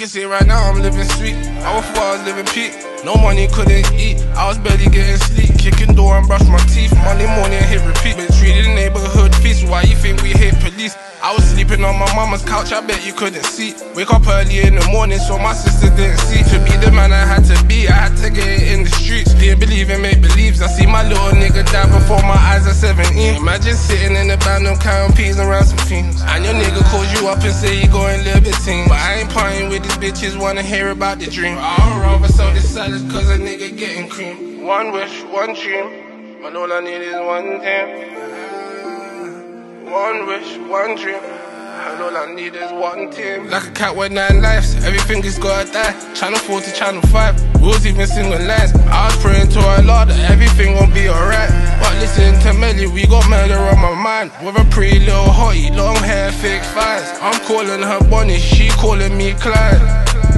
say right now I'm living sweet. I was thought I was living peak. No money couldn't eat. I was barely getting sleep. Kicking door and brush my teeth. Monday morning hit repeat. Been treated neighborhood feast. Why you think we hate police? I was sleeping on my mama's couch. I bet you couldn't see. Wake up early in the morning so my sister didn't see. To be the man I had to be, I had to get it in the streets. Didn't believe in make believes. I see my little nigga die before my eyes at 17. Imagine sitting in the band and counting peas around some fiends. And your nigga calls you up and say he going little bit team. But I with these bitches, wanna hear about the dream. Rather sell this salad cause a nigga getting cream. One wish, one dream. And all I need is one thing. One wish, one dream. And all I need is one team. Like a cat with nine lives, everything is gotta die. Channel 4 to Channel 5, rules even single lines. I was praying to our Lord that everything gon' be alright. But listen we got murder on my mind. With a pretty little hottie, long hair, thick thighs. I'm calling her Bonnie, she calling me Clyde.